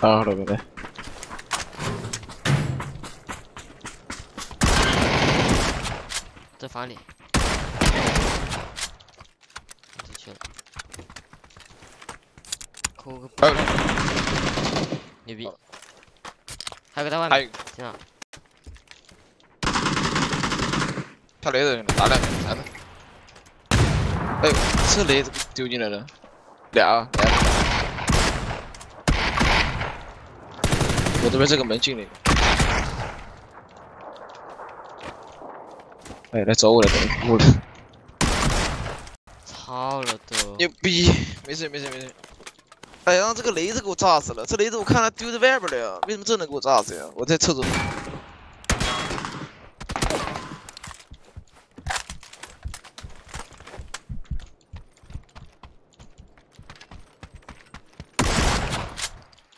啊，对不对？在房里，出去了，扣个还有牛逼，还有个在外面，还有天啊，跳雷的打两个，三个。哎，这雷怎么丢进来了？俩俩。我这边这个门进来。哎，来找我了，等我了。操了都，牛逼！没事没事没事。哎呀，这个雷子给我炸死了！这雷子我看他丢在外边了呀，为什么这能给我炸死呀？我在厕所。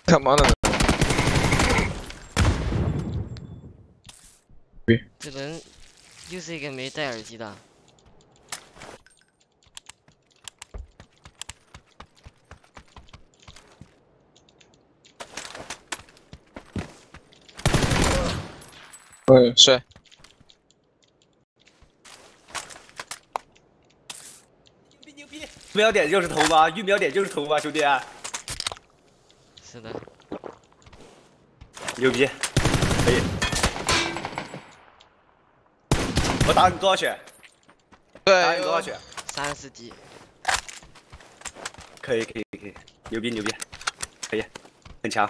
干嘛呢？这人又是一个没戴耳机的，嗯，帅。牛逼牛逼！瞄点就是头发，预瞄点就是头发，兄弟，是的，牛逼，可以。我打你多少血？打你多少，血？三十级，可以可以可以，牛逼牛逼，可以，很强。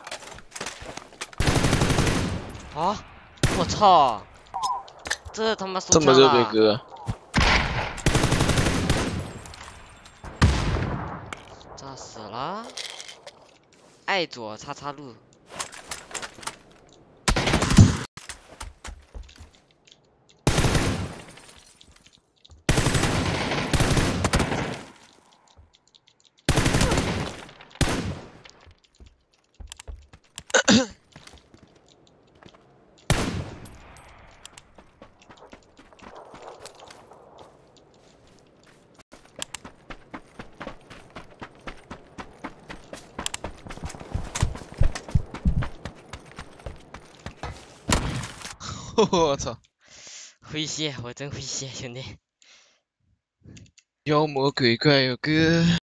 啊，我操，这他妈这么热对哥，哥，炸死了，爱左叉叉路，我操！诙谐，我真诙谐，兄弟。妖魔鬼怪哟哥。